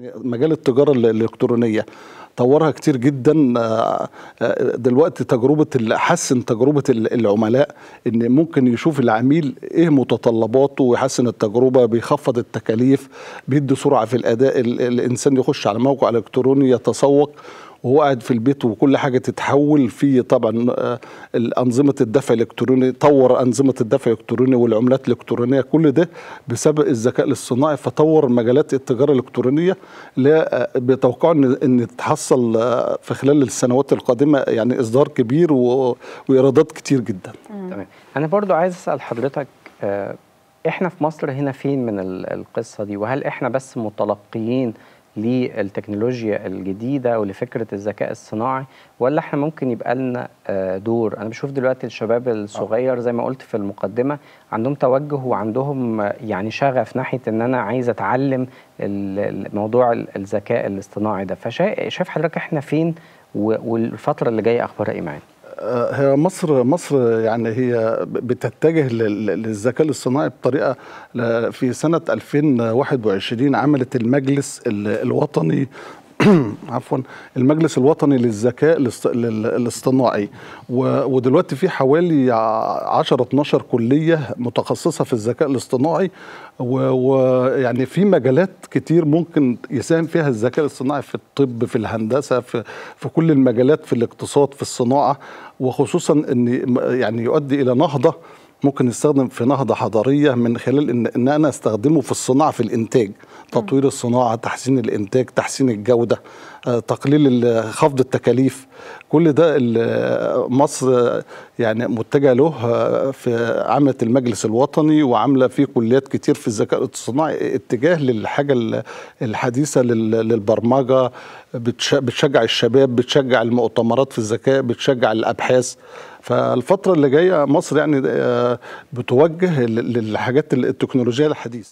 مجال التجارة الإلكترونية طورها كتير جدا آه، آه، دلوقتي تجربة حسن تجربة العملاء إن ممكن يشوف العميل إيه متطلباته ويحسن التجربة بيخفض التكاليف بيدي سرعة في الأداء الإنسان يخش على موقع إلكتروني يتسوق وهو قاعد في البيت وكل حاجة تتحول في طبعا آه، انظمه الدفع الإلكتروني طور أنظمة الدفع الإلكتروني والعملات الإلكترونية كل ده بسبب الذكاء الاصطناعي فطور مجالات التجارة الإلكترونية اللي آه، بيتوقعوا إن إن تحصل آه، في خلال السنوات القادمة يعني إصدار كبير وإيرادات كتير جدا. تمام. أنا برضو عايز أسأل حضرتك إحنا في مصر هنا فين من القصة دي؟ وهل إحنا بس متلقيين للتكنولوجيا الجديدة ولفكرة الذكاء الصناعي ولا إحنا ممكن يبقى لنا دور؟ أنا بشوف دلوقتي الشباب الصغير زي ما قلت في المقدمة عندهم توجه وعندهم يعني شغف ناحية إن أنا عايز أتعلم موضوع الذكاء الاصطناعي ده. فشايف حضرتك إحنا فين؟ والفترة اللي جاية أخبارها إيه معانا؟ هي مصر مصر يعني هي بتتجه للذكاء الاصطناعي بطريقة في سنة 2021 عملت المجلس الوطني عفوا المجلس الوطني للذكاء الاصطناعي. ودلوقتي في حوالي 10 12 كلية متخصصة في الذكاء الاصطناعي. ويعني في مجالات كتير ممكن يساهم فيها الذكاء الاصطناعي في الطب في الهندسة في في كل المجالات في الاقتصاد في الصناعة. وخصوصا إن يعني يؤدي إلى نهضة ممكن يستخدم في نهضة حضارية من خلال ان إن أنا أستخدمه في الصناعة في الإنتاج. تطوير الصناعة تحسين الإنتاج تحسين الجودة تقليل خفض التكاليف. كل ده مصر يعني متجهة له في عاملة المجلس الوطني وعاملة فيه كليات كتير في الذكاء الاصطناعي اتجاه للحاجة الحديثة للبرمجة. بتشجع الشباب بتشجع المؤتمرات في الذكاء بتشجع الأبحاث. فالفترة اللي جاية مصر يعني بتوجه للحاجات التكنولوجية الحديثة.